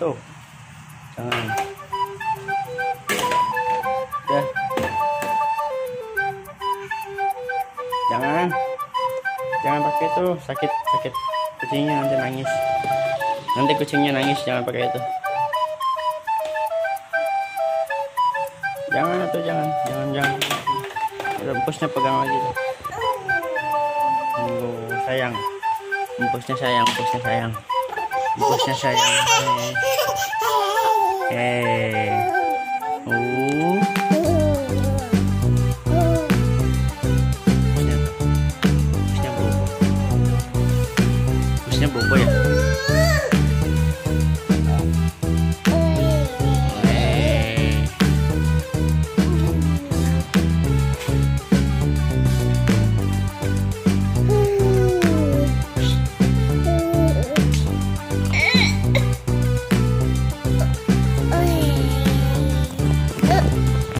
jangan. Ya jangan. Jangan pakai itu. Sakit sakit. Kucingnya nanti nangis. Nanti kucingnya nangis jangan pakai itu. Jangan atau jangan. Jangan jangan. Empusnya pegang lagi tuh. Oh, sayang. Empusnya sayang empusnya sayang empusnya sayang eh hey. uh